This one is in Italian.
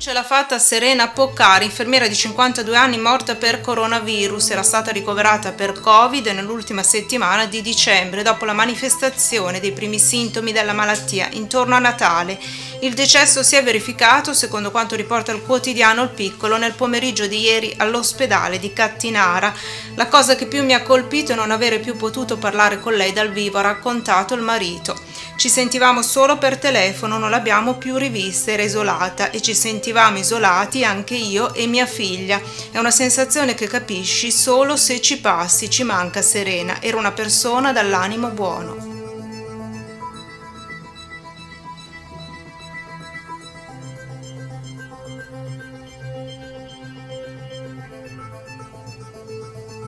ce l'ha fatta Serena Poccari, infermiera di 52 anni morta per coronavirus. Era stata ricoverata per Covid nell'ultima settimana di dicembre dopo la manifestazione dei primi sintomi della malattia intorno a Natale. Il decesso si è verificato, secondo quanto riporta il quotidiano Il Piccolo, nel pomeriggio di ieri all'ospedale di Cattinara. La cosa che più mi ha colpito è non avere più potuto parlare con lei dal vivo, ha raccontato il marito. Ci sentivamo solo per telefono, non l'abbiamo più rivista, era isolata e ci sentivamo isolati anche io e mia figlia. È una sensazione che capisci solo se ci passi, ci manca Serena, era una persona dall'animo buono.